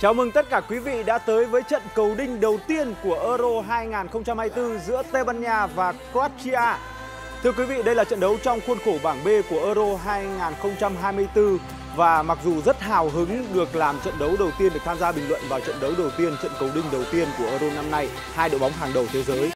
Chào mừng tất cả quý vị đã tới với trận cầu đinh đầu tiên của Euro 2024 giữa Tây Ban Nha và Croatia. Thưa quý vị, đây là trận đấu trong khuôn khổ bảng B của Euro 2024 và mặc dù rất hào hứng được làm trận đấu đầu tiên được tham gia bình luận vào trận đấu đầu tiên, trận cầu đinh đầu tiên của Euro năm nay, hai đội bóng hàng đầu thế giới